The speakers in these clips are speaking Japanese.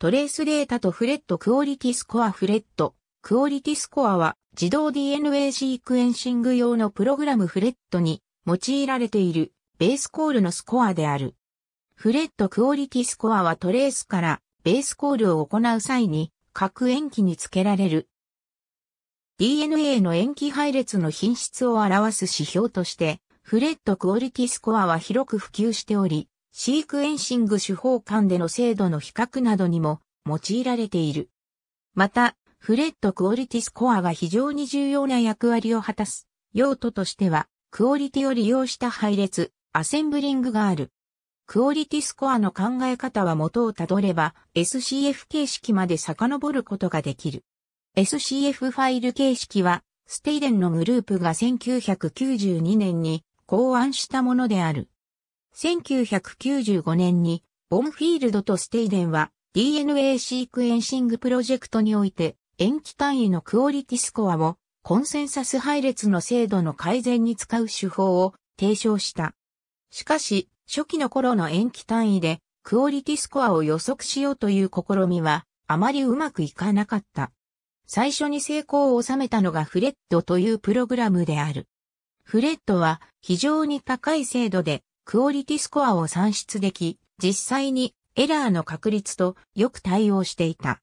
トレースデータとフレットクオリティスコアフレット。クオリティスコアは自動 DNA シークエンシング用のプログラムフレットに用いられているベースコールのスコアである。フレットクオリティスコアはトレースからベースコールを行う際に各塩基につけられる。DNA の塩基配列の品質を表す指標として、フレットクオリティスコアは広く普及しており、シークエンシング手法間での精度の比較などにも用いられている。また、フレットクオリティスコアが非常に重要な役割を果たす用途としては、クオリティを利用した配列、アセンブリングがある。クオリティスコアの考え方は元をたどれば SCF 形式まで遡ることができる。SCF ファイル形式はステイデンのグループが1992年に考案したものである。1995年にボンフィールドとステイデンは DNA シークエンシングプロジェクトにおいて塩基単位のクオリティスコアをコンセンサス配列の精度の改善に使う手法を提唱した。しかし、初期の頃の塩基単位でクオリティスコアを予測しようという試みはあまりうまくいかなかった。最初に成功を収めたのがフレットというプログラムである。フレットは非常に高い精度でクオリティスコアを算出でき、実際にエラーの確率とよく対応していた。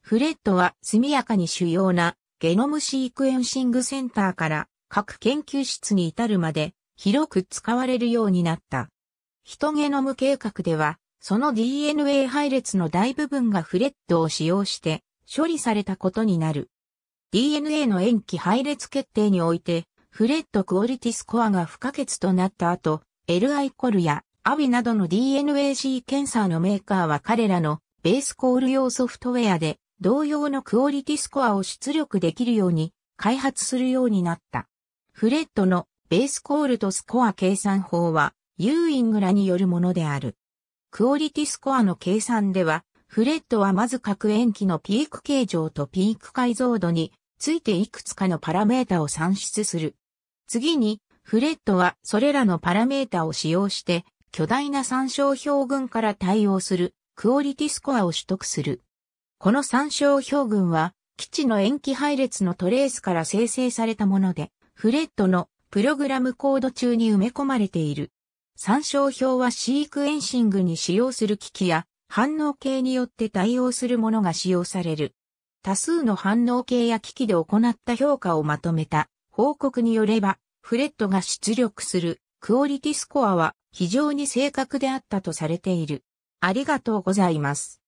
フレットは速やかに主要なゲノムシークエンシングセンターから各研究室に至るまで広く使われるようになった。ヒトゲノム計画では、その DNA 配列の大部分がフレットを使用して処理されたことになる。DNA の塩基配列決定において、フレットクオリティスコアが不可欠となった後、LI コルやアビなどの DNA シーケンサーのメーカーは彼らのベースコール用ソフトウェアで同様のクオリティスコアを出力できるように開発するようになった。フレットのベースコールとスコア計算法はユーイングらによるものである。クオリティスコアの計算では、フレットはまず各塩基のピーク形状とピーク解像度についていくつかのパラメータを算出する。次に、フレットはそれらのパラメータを使用して巨大な参照表群から対応するクオリティスコアを取得する。この参照表群は基地の塩基配列のトレースから生成されたもので、フレットのプログラムコード中に埋め込まれている。参照表はシークエンシングに使用する機器や反応系によって対応するものが使用される。多数の反応系や機器で行った評価をまとめた報告によれば、フレットが出力するクオリティスコアは非常に正確であったとされている。ありがとうございます。